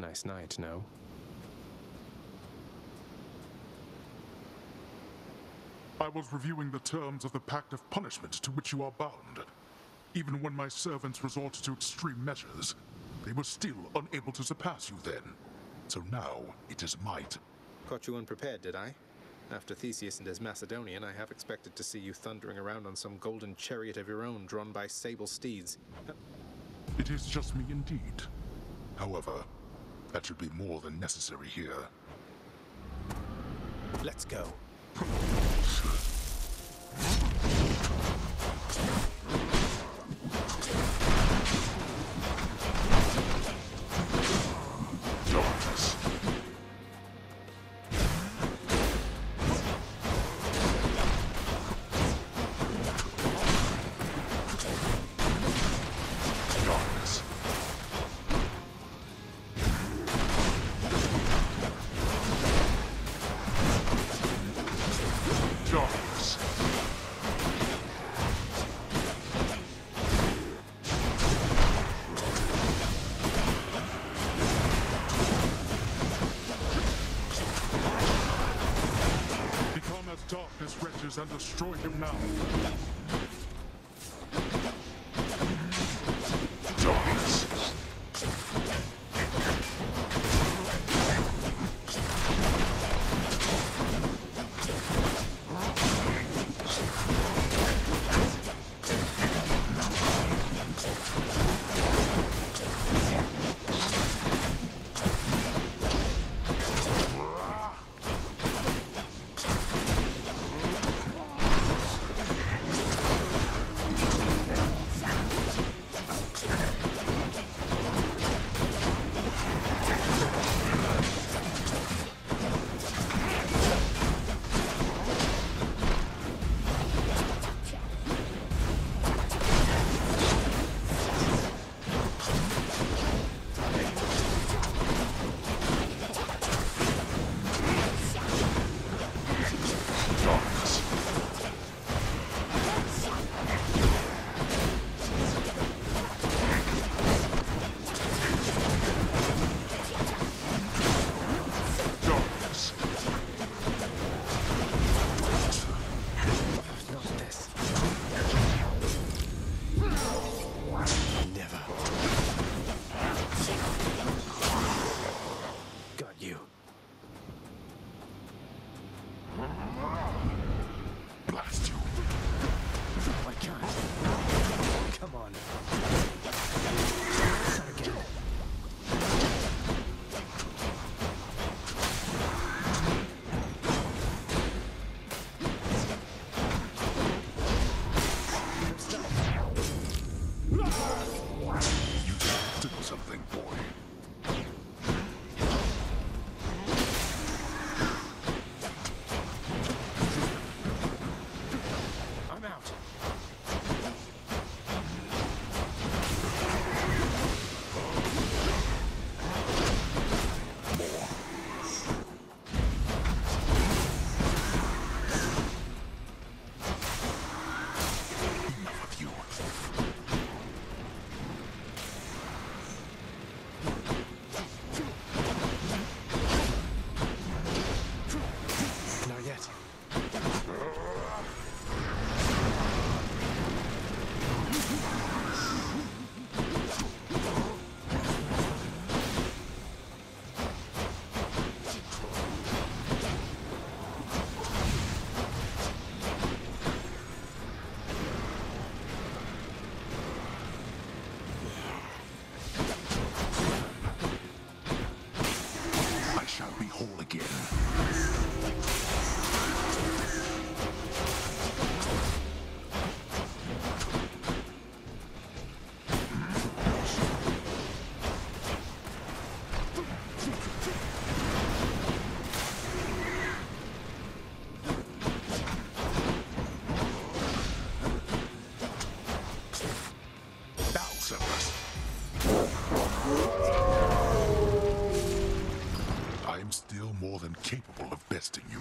Nice night, no? I was reviewing the terms of the Pact of Punishment to which you are bound. Even when my servants resorted to extreme measures, they were still unable to surpass you then. So now it is might. Caught you unprepared, did I? After Theseus and his Macedonian, I have expected to see you thundering around on some golden chariot of your own drawn by sable steeds. It is just me indeed. However, that should be more than necessary here. Let's go. darkness wretches and destroy him now. Come on. I am still more than capable of besting you.